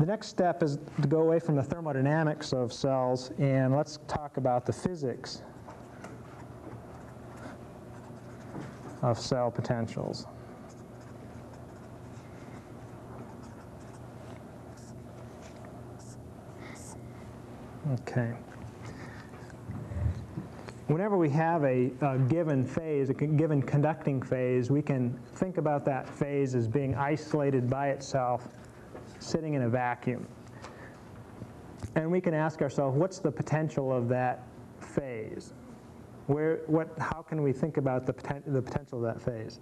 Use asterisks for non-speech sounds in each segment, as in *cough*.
The next step is to go away from the thermodynamics of cells and let's talk about the physics of cell potentials. Okay. Whenever we have a, a, given phase, a given conducting phase, we can think about that phase as being isolated by itself, sitting in a vacuum. And we can ask ourselves, what's the potential of that phase? Where, what, how can we think about the, poten the potential of that phase?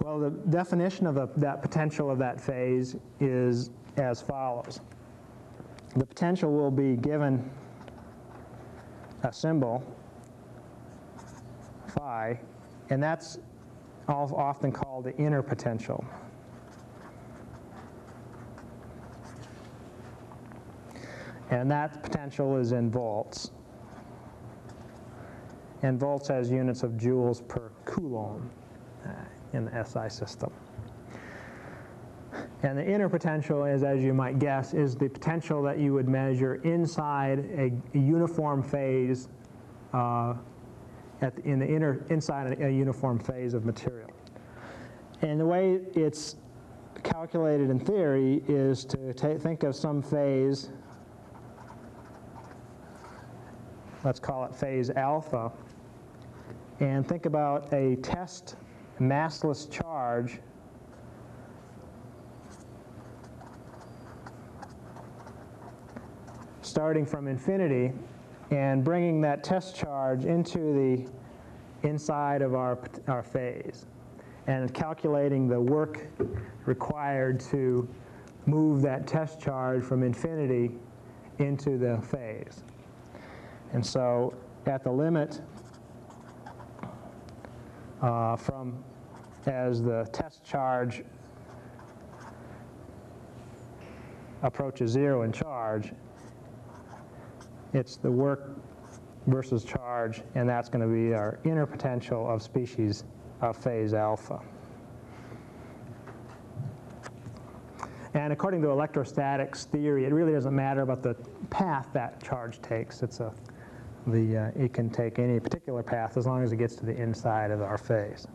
Well, the definition of a, that potential of that phase is as follows the potential will be given a symbol, phi, and that's often called the inner potential. And that potential is in volts. And volts has units of joules per coulomb uh, in the SI system. And the inner potential is, as you might guess, is the potential that you would measure inside a, uniform phase, uh, at the, in the inner, inside a, a uniform phase of material. And the way it's calculated in theory is to think of some phase, let's call it phase alpha, and think about a test massless charge starting from infinity and bringing that test charge into the inside of our, our phase and calculating the work required to move that test charge from infinity into the phase. And so at the limit uh, from as the test charge approaches zero in charge, it's the work versus charge, and that's going to be our inner potential of species of phase alpha. And according to electrostatics theory, it really doesn't matter about the path that charge takes. It's a, the, uh, it can take any particular path as long as it gets to the inside of our phase.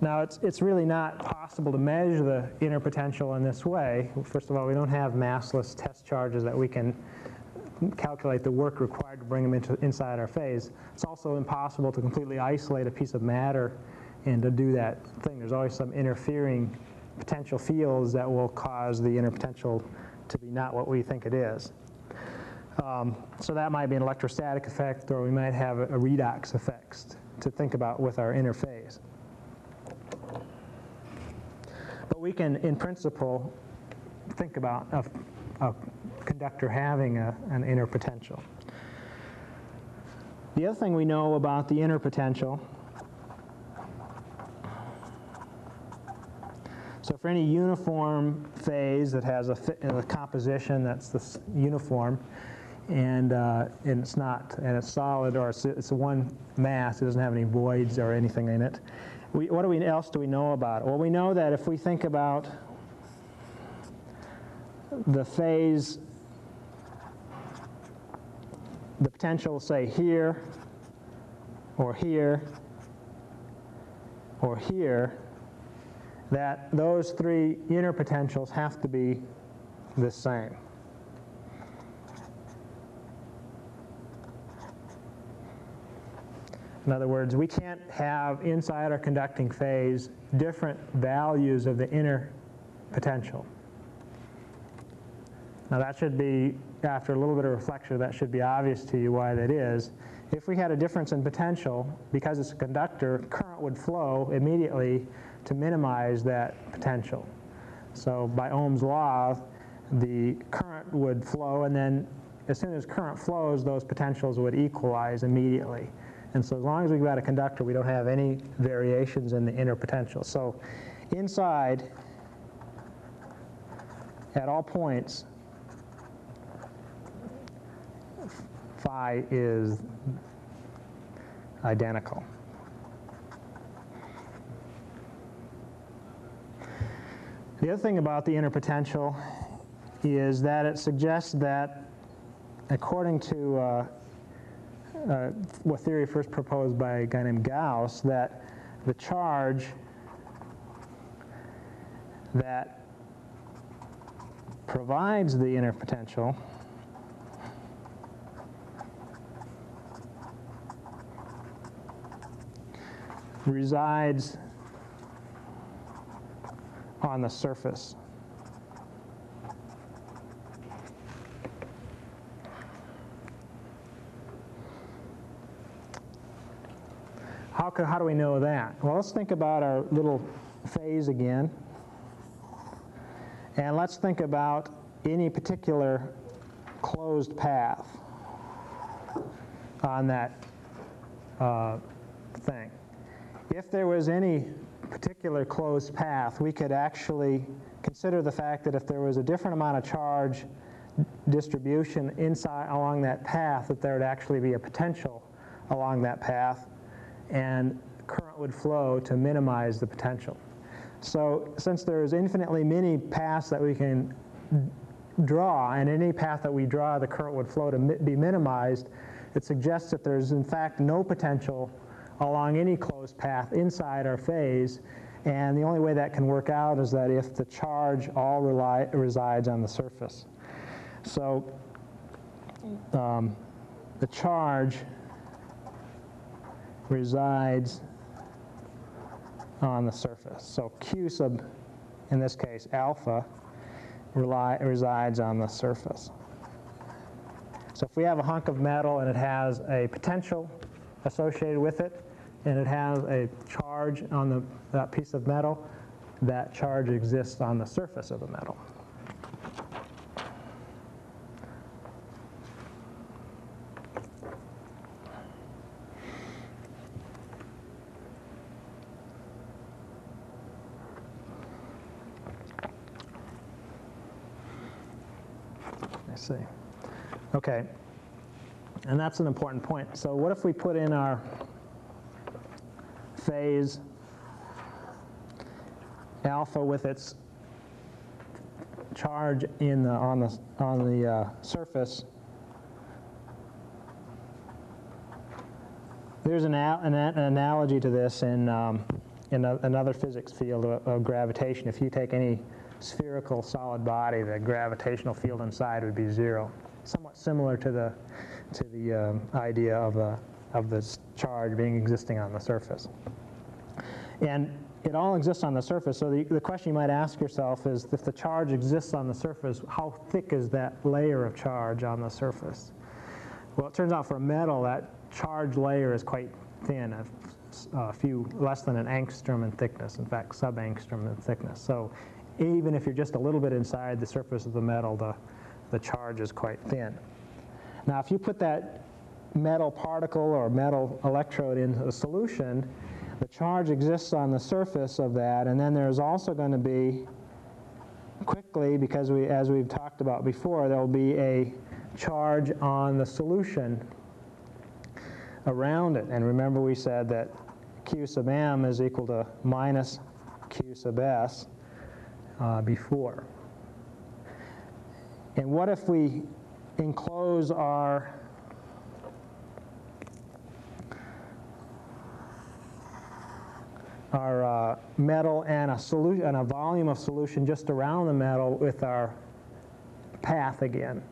Now, it's, it's really not possible to measure the inner potential in this way. First of all, we don't have massless test charges that we can calculate the work required to bring them into, inside our phase. It's also impossible to completely isolate a piece of matter and to do that thing. There's always some interfering potential fields that will cause the inner potential to be not what we think it is. Um, so that might be an electrostatic effect, or we might have a, redox effect to think about with our interface. But we can, in principle, think about a, a conductor having a, an inner potential. The other thing we know about the inner potential, so for any uniform phase that has a, composition that's uniform, and, uh, and it's not, and it's solid, or it's, it's one mass, it doesn't have any voids or anything in it. We, what do we, else do we know about it? Well, we know that if we think about the phase the potential, say, here, or here, or here, that those three inner potentials have to be the same. In other words, we can't have inside our conducting phase different values of the inner potential. Now that should be after a little bit of reflection, that should be obvious to you why that is. If we had a difference in potential, because it's a conductor, current would flow immediately to minimize that potential. So by Ohm's law, the current would flow, and then as soon as current flows, those potentials would equalize immediately. And so as long as we've got a conductor, we don't have any variations in the inner potential. So inside, at all points, phi is identical. The other thing about the inner potential is that it suggests that, according to uh, uh, what theory first proposed by a guy named Gauss, that the charge that provides the inner potential resides on the surface. How, do we know that? Well, let's think about our little phase again. And let's think about any particular closed path on that uh, thing. If there was any particular closed path, we could actually consider the fact that if there was a different amount of charge distribution inside along that path, that there would actually be a potential along that path, and current would flow to minimize the potential. So since there's infinitely many paths that we can draw, and any path that we draw, the current would flow to mi be minimized, it suggests that there's in fact no potential along any closed path inside our phase. And the only way that can work out is that if the charge all resides on the surface. So um, the charge resides on the surface. So Q sub, in this case, alpha, rely, resides on the surface. So if we have a hunk of metal and it has a potential associated with it, and it has a charge on the, that piece of metal, that charge exists on the surface of the metal. I see. Okay. And that's an important point. So what if we put in our phase alpha with its charge in the, on the, on the uh, surface. There's an, an, an, analogy to this in, um, in a, another physics field of, of, gravitation. If you take any spherical solid body, the gravitational field inside would be zero. Somewhat similar to the, to the um, idea of, a, of this charge being existing on the surface. And it all exists on the surface. So the, the question you might ask yourself is if the charge exists on the surface, how thick is that layer of charge on the surface? Well, it turns out for metal, that charge layer is quite thin, a, a few less than an angstrom in thickness, in fact, sub-angstrom in thickness. So even if you're just a little bit inside the surface of the metal, the, the charge is quite thin. Now, if you put that metal particle or metal electrode into a solution, the charge exists on the surface of that, and then there's also going to be, quickly, because we, as we've talked about before, there will be a charge on the solution around it. And remember we said that Q sub m is equal to minus Q sub s uh, before. And what if we enclose our our uh, metal and a solution and a volume of solution just around the metal with our path again.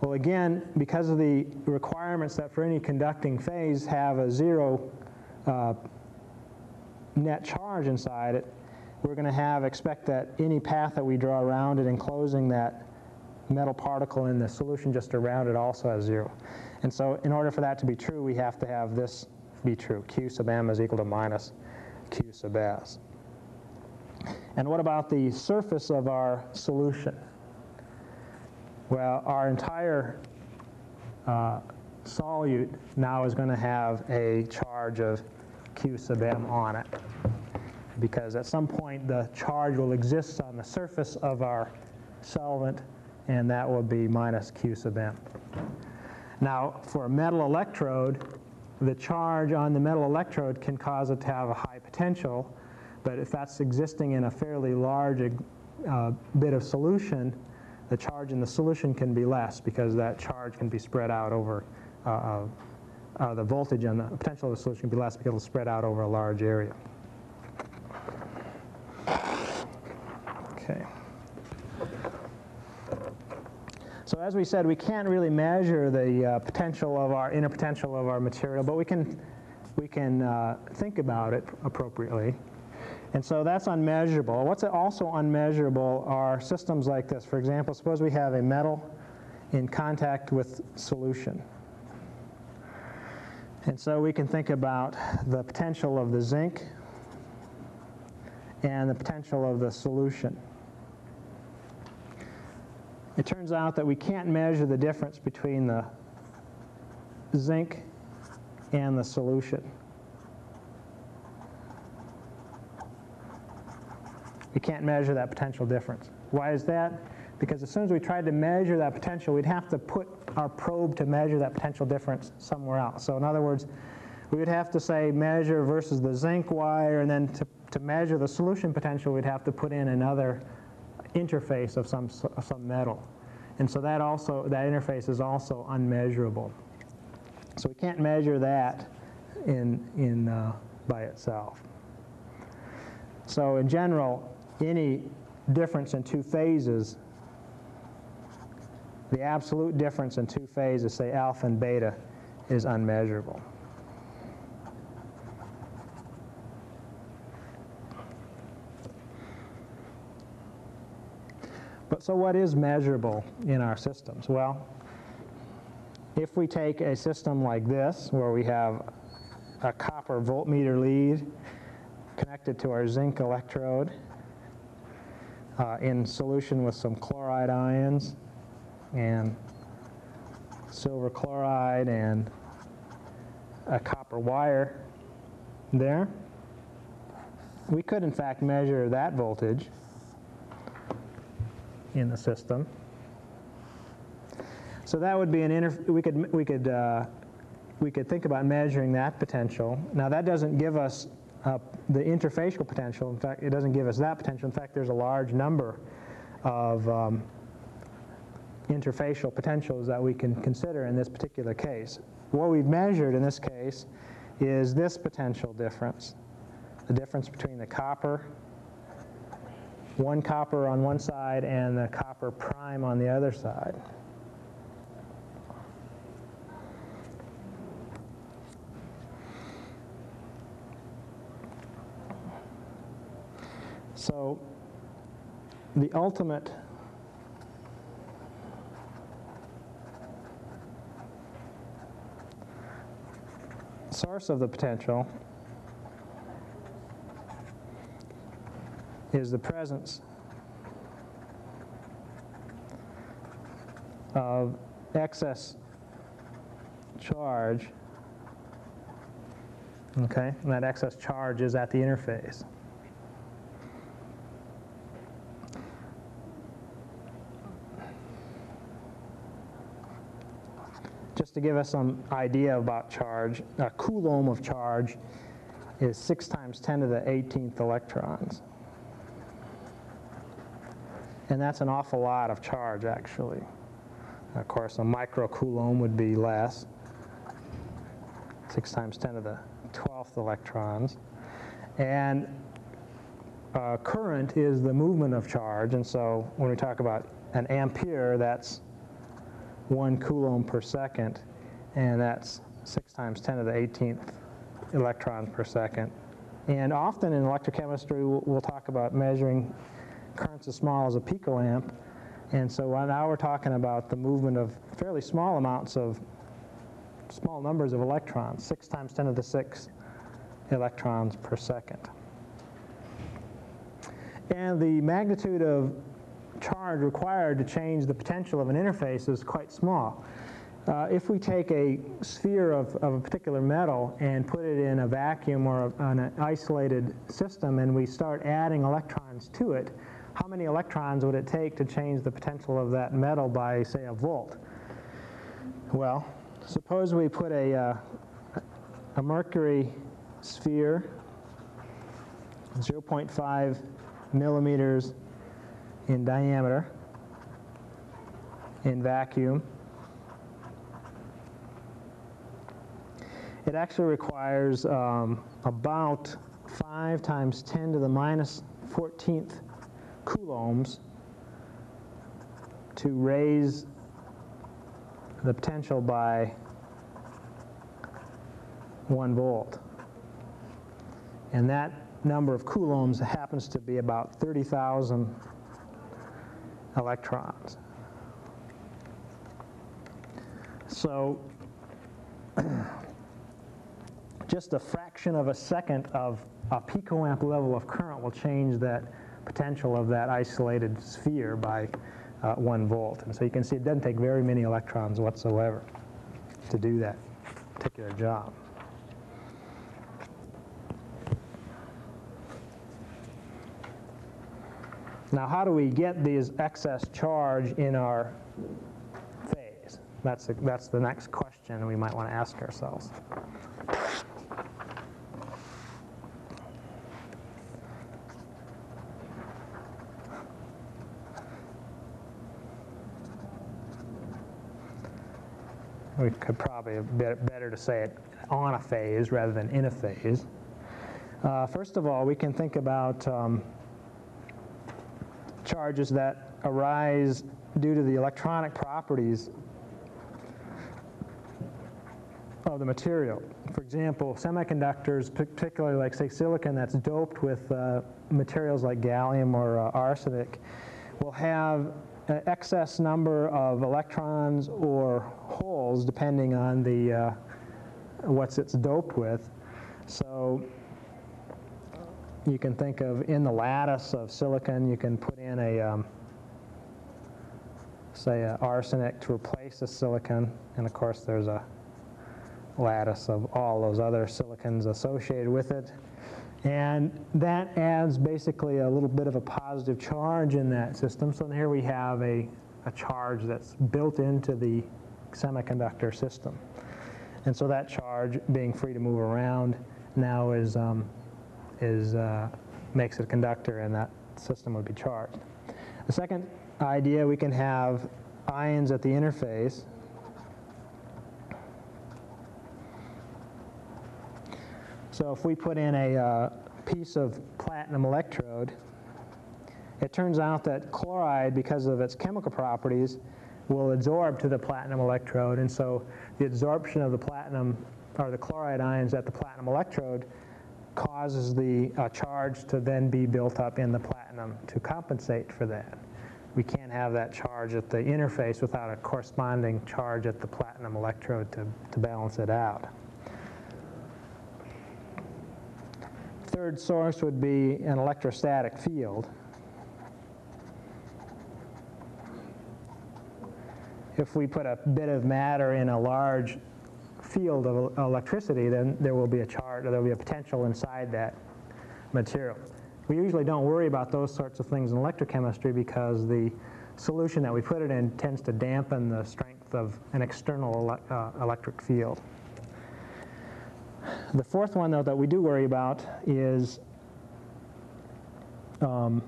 Well, again, because of the requirements that for any conducting phase have a zero uh, net charge inside it, we're going to have expect that any path that we draw around it enclosing that metal particle in the solution just around it also has zero. And so in order for that to be true, we have to have this be true. Q sub m is equal to minus Q sub s. And what about the surface of our solution? Well, our entire uh, solute now is going to have a charge of Q sub m on it because at some point the charge will exist on the surface of our solvent and that will be minus Q sub m. Now for a metal electrode, the charge on the metal electrode can cause it to have a high potential, but if that's existing in a fairly large uh, bit of solution, the charge in the solution can be less because that charge can be spread out over, uh, uh, uh, the voltage and the potential of the solution can be less because it'll spread out over a large area. As we said, we can't really measure the uh, potential of our inner potential of our material, but we can we can uh, think about it appropriately. And so that's unmeasurable. What's also unmeasurable are systems like this. For example, suppose we have a metal in contact with solution. And so we can think about the potential of the zinc and the potential of the solution. It turns out that we can't measure the difference between the zinc and the solution. We can't measure that potential difference. Why is that? Because as soon as we tried to measure that potential, we'd have to put our probe to measure that potential difference somewhere else. So in other words, we would have to say measure versus the zinc wire, and then to, to measure the solution potential, we'd have to put in another interface of some, some metal. And so that also, that interface is also unmeasurable. So we can't measure that in, in, uh, by itself. So in general, any difference in two phases, the absolute difference in two phases, say alpha and beta, is unmeasurable. But so what is measurable in our systems? Well, if we take a system like this, where we have a copper voltmeter lead connected to our zinc electrode uh, in solution with some chloride ions and silver chloride and a copper wire there, we could in fact measure that voltage in the system. So that would be an inter we could we could uh, we could think about measuring that potential. Now that doesn't give us uh, the interfacial potential. In fact, it doesn't give us that potential. In fact, there's a large number of um, interfacial potentials that we can consider in this particular case. What we've measured in this case is this potential difference, the difference between the copper one copper on one side and the copper prime on the other side. So the ultimate source of the potential is the presence of excess charge, okay, and that excess charge is at the interface. Just to give us some idea about charge, a coulomb of charge is 6 times 10 to the 18th electrons. And that's an awful lot of charge, actually. Of course, a microcoulomb would be less, 6 times 10 to the 12th electrons. And uh, current is the movement of charge, and so when we talk about an ampere, that's 1 coulomb per second, and that's 6 times 10 to the 18th electrons per second. And often in electrochemistry, we'll, we'll talk about measuring currents as small as a picoamp. And so now we're talking about the movement of fairly small amounts of small numbers of electrons, 6 times 10 to the 6 electrons per second. And the magnitude of charge required to change the potential of an interface is quite small. Uh, if we take a sphere of, of, a particular metal and put it in a vacuum or a, an isolated system and we start adding electrons to it, how many electrons would it take to change the potential of that metal by, say, a volt? Well, suppose we put a, uh, a mercury sphere, 0.5 millimeters in diameter in vacuum. It actually requires um, about 5 times 10 to the minus 14th coulombs to raise the potential by 1 volt. And that number of coulombs happens to be about 30,000 electrons. So *clears throat* just a fraction of a second of a picoamp level of current will change that potential of that isolated sphere by uh, one volt. And so you can see it doesn't take very many electrons whatsoever to do that particular job. Now, how do we get these excess charge in our phase? That's that's the next question we might want to ask ourselves. We could probably better, better to say it on a phase rather than in a phase. Uh, first of all, we can think about um, charges that arise due to the electronic properties of the material. For example, semiconductors, particularly like say silicon that's doped with uh, materials like gallium or uh, arsenic, will have an excess number of electrons or holes depending on the uh, what's it's doped with. So you can think of in the lattice of silicon, you can put in a, um, say, a arsenic to replace the silicon, and of course there's a lattice of all those other silicons associated with it. And that adds basically a little bit of a positive charge in that system. So here we have a, a charge that's built into the semiconductor system. And so that charge, being free to move around, now is um, is, uh, makes it a conductor and that system would be charged. The second idea, we can have ions at the interface. So if we put in a uh, piece of platinum electrode, it turns out that chloride, because of its chemical properties, will adsorb to the platinum electrode, and so the adsorption of the platinum or the chloride ions at the platinum electrode causes the uh, charge to then be built up in the platinum to compensate for that. We can't have that charge at the interface without a corresponding charge at the platinum electrode to, to balance it out. Third source would be an electrostatic field. If we put a bit of matter in a large field of electricity, then there will be a charge, or there will be a potential inside that material. We usually don't worry about those sorts of things in electrochemistry because the solution that we put it in tends to dampen the strength of an external ele uh, electric field. The fourth one, though, that we do worry about is um,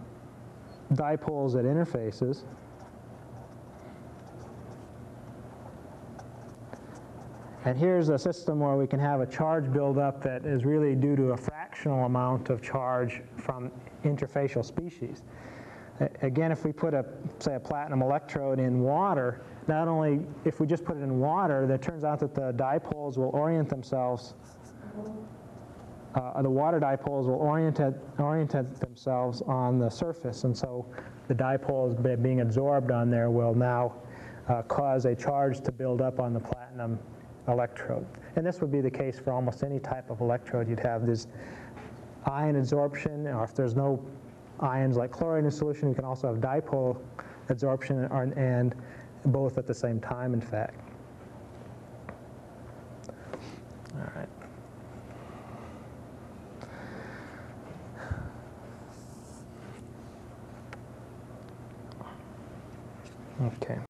dipoles at interfaces. And here's a system where we can have a charge buildup that is really due to a fractional amount of charge from interfacial species. Again, if we put a, say, a platinum electrode in water, not only if we just put it in water, it turns out that the dipoles will orient themselves, uh, the water dipoles will orient, orient themselves on the surface, and so the dipoles being adsorbed on there will now uh, cause a charge to build up on the platinum electrode. And this would be the case for almost any type of electrode. You'd have this ion adsorption, or if there's no ions like chlorine in solution, you can also have dipole adsorption and both at the same time, in fact. All right. Okay.